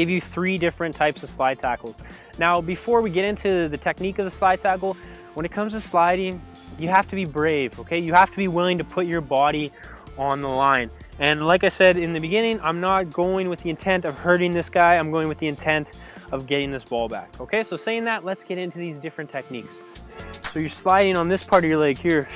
give you three different types of slide tackles. Now, before we get into the technique of the slide tackle, when it comes to sliding, you have to be brave, okay? You have to be willing to put your body on the line. And like I said in the beginning, I'm not going with the intent of hurting this guy. I'm going with the intent of getting this ball back. Okay, so saying that, let's get into these different techniques. So you're sliding on this part of your leg here.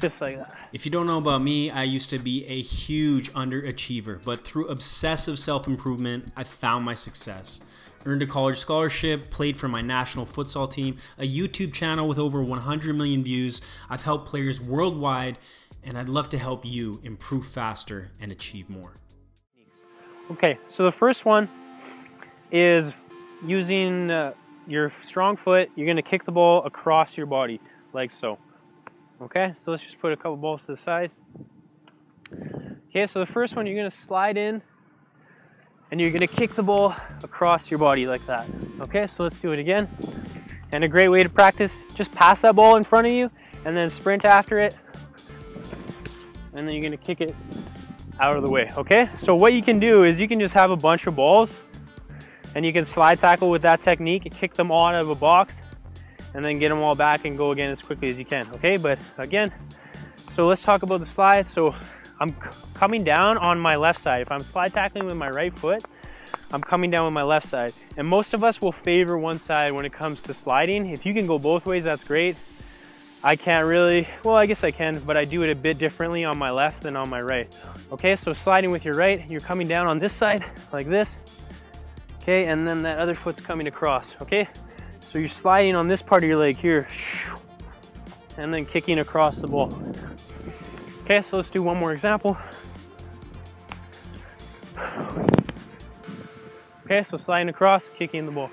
Just like that. If you don't know about me, I used to be a huge underachiever, but through obsessive self improvement, I found my success. Earned a college scholarship, played for my national futsal team, a YouTube channel with over 100 million views. I've helped players worldwide, and I'd love to help you improve faster and achieve more. Okay, so the first one is using uh, your strong foot. You're going to kick the ball across your body, like so. Okay, so let's just put a couple balls to the side. Okay, so the first one you're to slide in and you're to kick the ball across your body like that. Okay, so let's do it again. And a great way to practice, just pass that ball in front of you and then sprint after it. And then you're to kick it out of the way, okay? So what you can do is you can just have a bunch of balls and you can slide tackle with that technique, kick them all out of a box and then get them all back and go again as quickly as you can, okay? But again, so let's talk about the slide. So I'm coming down on my left side. If I'm slide tackling with my right foot, I'm coming down with my left side. And most of us will favor one side when it comes to sliding. If you can go both ways, that's great. I can't really, well, I guess I can, but I do it a bit differently on my left than on my right. Okay, so sliding with your right, you're coming down on this side like this. Okay, and then that other foot's coming across, okay? So you're sliding on this part of your leg here, and then kicking across the ball. Okay, so let's do one more example. Okay, so sliding across, kicking the ball.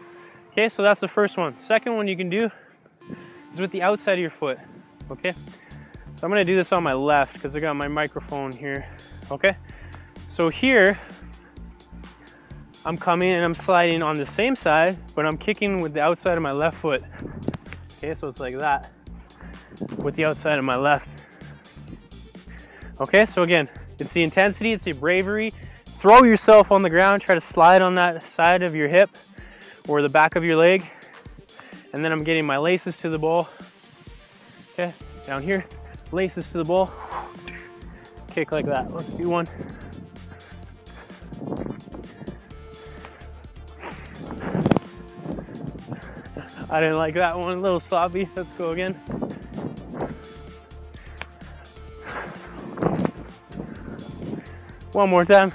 Okay, so that's the first one. Second one you can do is with the outside of your foot. Okay, so I'm gonna do this on my left because I got my microphone here. Okay, so here I'm coming and I'm sliding on the same side, but I'm kicking with the outside of my left foot. Okay, so it's like that with the outside of my left. Okay, so again, it's the intensity, it's the bravery. Throw yourself on the ground, try to slide on that side of your hip or the back of your leg. And then I'm getting my laces to the ball. Okay, down here, laces to the ball. Kick like that. Let's do one. I didn't like that one, a little sloppy. Let's go again. One more time.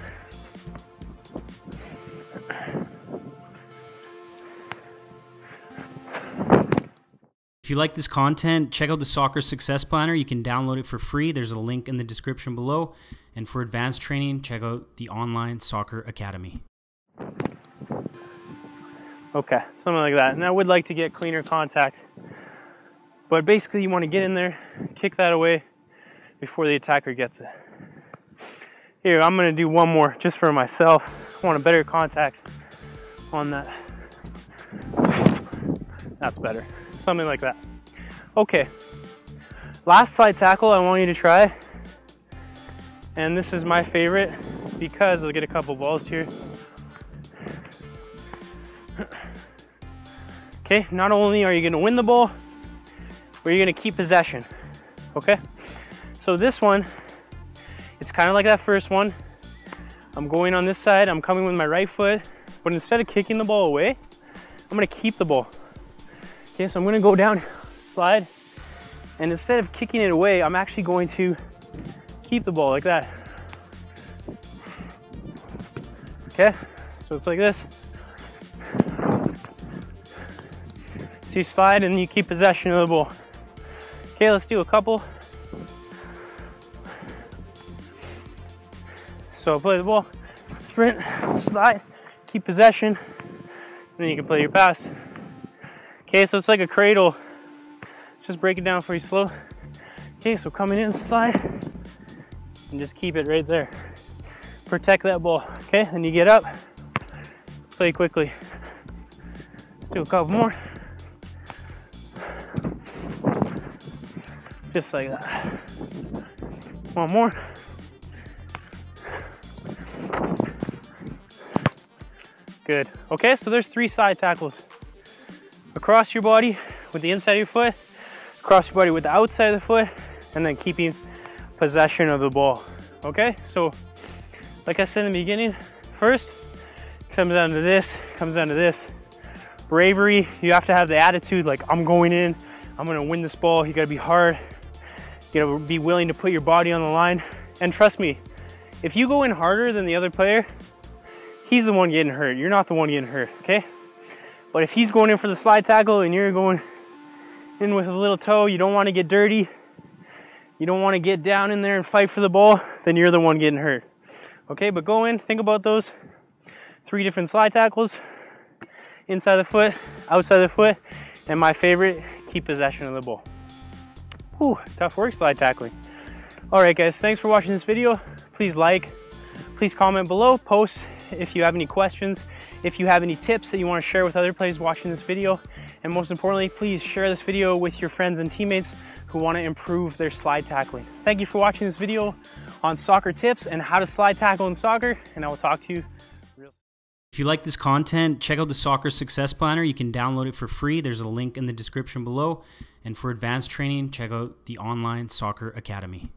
If you like this content, check out the Soccer Success Planner. You can download it for free. There's a link in the description below. And for advanced training, check out the Online Soccer Academy. Okay, something like that. And I would like to get cleaner contact. But basically you want to get in there, kick that away before the attacker gets it. Here, I'm gonna do one more just for myself. I want a better contact on that. That's better, something like that. Okay, last slide tackle I want you to try. And this is my favorite because I'll get a couple balls here. Okay, not only are you gonna win the ball, but you're gonna keep possession, okay? So this one, it's kind of like that first one. I'm going on this side, I'm coming with my right foot, but instead of kicking the ball away, I'm gonna keep the ball. Okay, so I'm gonna go down, slide, and instead of kicking it away, I'm actually going to keep the ball like that. Okay, so it's like this. So you slide and you keep possession of the ball. Okay, let's do a couple. So play the ball, sprint, slide, keep possession, and then you can play your pass. Okay, so it's like a cradle. Just break it down for you slow. Okay, so coming in, slide, and just keep it right there. Protect that ball, okay? Then you get up, play quickly. Let's do a couple more. Just like that. One more. Good. Okay, so there's three side tackles. Across your body with the inside of your foot, across your body with the outside of the foot, and then keeping possession of the ball. Okay, so like I said in the beginning, first comes down to this, comes down to this. Bravery, you have to have the attitude like, I'm going in, I'm gonna win this ball, you gotta be hard, you gotta be willing to put your body on the line. And trust me, if you go in harder than the other player, he's the one getting hurt. You're not the one getting hurt, okay? But if he's going in for the slide tackle and you're going in with a little toe, you don't want to get dirty, you don't want to get down in there and fight for the ball, then you're the one getting hurt. Okay, but go in, think about those three different slide tackles inside the foot, outside the foot, and my favorite, keep possession of the ball. Whew, tough work slide tackling. All right, guys, thanks for watching this video. Please like, please comment below, post if you have any questions, if you have any tips that you want to share with other players watching this video, and most importantly, please share this video with your friends and teammates who want to improve their slide tackling. Thank you for watching this video on soccer tips and how to slide tackle in soccer, and I will talk to you if you like this content, check out the Soccer Success Planner. You can download it for free. There's a link in the description below. And for advanced training, check out the Online Soccer Academy.